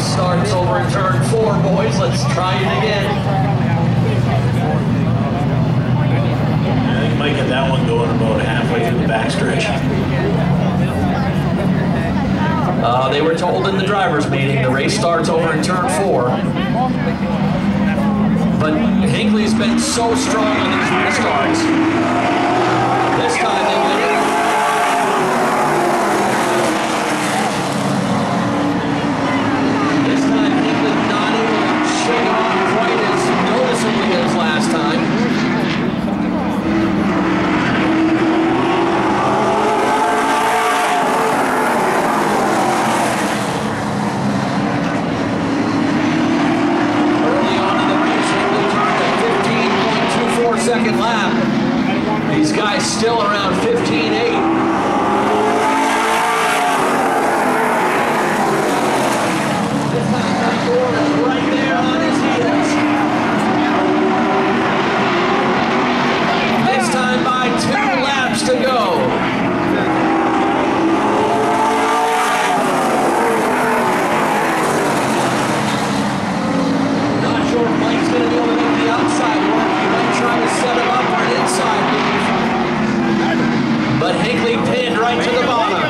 starts over in turn four, boys. Let's try it again. I think Mike get that one going about halfway through the backstretch. Uh, they were told in the driver's meeting the race starts over in turn four. But Hinckley's been so strong on these restarts. This time second lap. These guys still around 15.8. pinned right to the bottom.